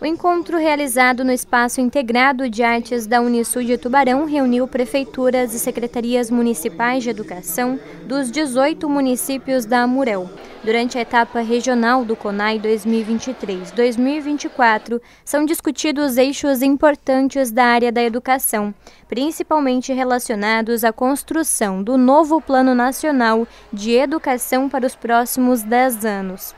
O encontro realizado no Espaço Integrado de Artes da Unisul de Tubarão reuniu prefeituras e secretarias municipais de educação dos 18 municípios da Amurel. Durante a etapa regional do CONAI 2023-2024, são discutidos eixos importantes da área da educação, principalmente relacionados à construção do novo Plano Nacional de Educação para os próximos 10 anos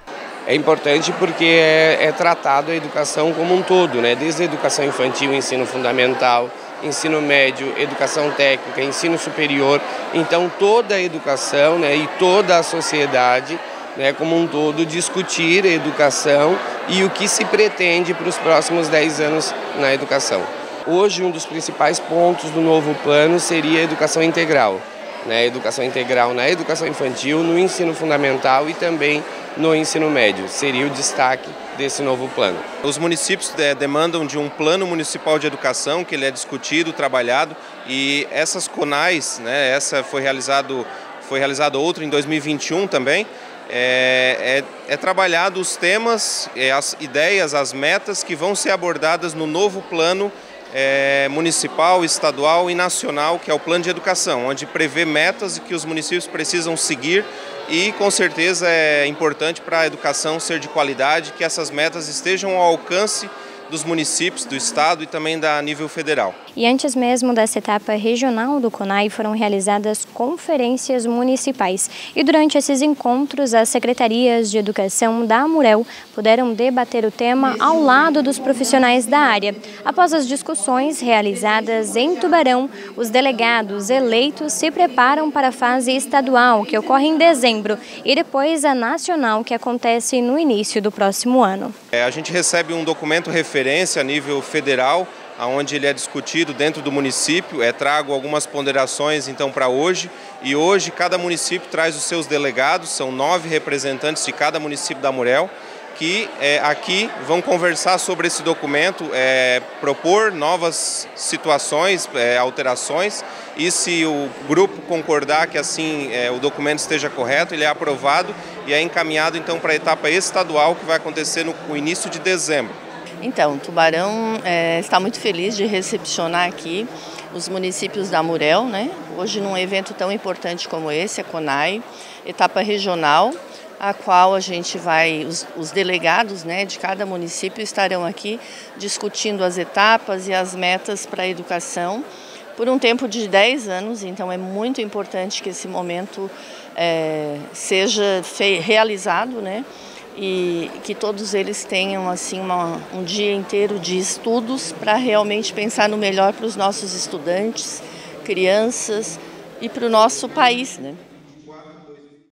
é importante porque é, é, tratado a educação como um todo, né? desde a educação infantil, ensino fundamental, ensino médio, educação técnica, ensino superior. Então toda a educação né, e toda a sociedade né, como um todo discutir a educação e o que se pretende para os próximos 10 anos na educação. Hoje um dos principais pontos do novo plano seria a educação integral. Né, educação integral na educação infantil, no ensino fundamental e também no ensino médio. Seria o destaque desse novo plano. Os municípios é, demandam de um plano municipal de educação que ele é discutido, trabalhado e essas CONAIs, né, essa foi realizado foi realizado outro em 2021 também. É, é, é trabalhado os temas, é, as ideias, as metas que vão ser abordadas no novo plano é, municipal, estadual e nacional, que é o plano de educação, onde prevê metas que os municípios precisam seguir e com certeza é importante para a educação ser de qualidade, que essas metas estejam ao alcance dos municípios, do estado e também da nível federal. E antes mesmo dessa etapa regional do CONAI foram realizadas conferências municipais. E durante esses encontros, as secretarias de educação da Amurel puderam debater o tema ao lado dos profissionais da área. Após as discussões realizadas em Tubarão, os delegados eleitos se preparam para a fase estadual, que ocorre em dezembro, e depois a nacional, que acontece no início do próximo ano. É, a gente recebe um documento referente a nível federal, onde ele é discutido dentro do município. É, trago algumas ponderações então para hoje. E hoje cada município traz os seus delegados, são nove representantes de cada município da Murel, que é, aqui vão conversar sobre esse documento, é, propor novas situações, é, alterações, e se o grupo concordar que assim é, o documento esteja correto, ele é aprovado e é encaminhado então para a etapa estadual que vai acontecer no início de dezembro. Então, Tubarão é, está muito feliz de recepcionar aqui os municípios da Murel, né? Hoje num evento tão importante como esse, a CONAI, etapa regional, a qual a gente vai, os, os delegados né, de cada município estarão aqui discutindo as etapas e as metas para a educação por um tempo de 10 anos, então é muito importante que esse momento é, seja realizado, né? E que todos eles tenham assim uma, um dia inteiro de estudos para realmente pensar no melhor para os nossos estudantes, crianças e para o nosso país, né?